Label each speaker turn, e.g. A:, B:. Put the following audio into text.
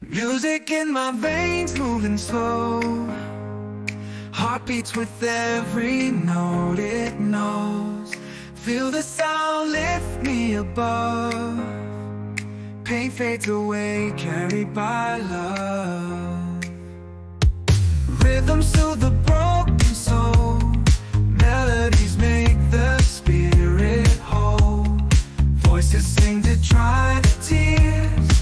A: Music in my veins moving slow. Heartbeats with every note it knows. Feel the sound lift me above. Pain fades away carried by love. Rhythms soothe the broken soul. Melodies make the spirit whole. Voices sing to dry the tears.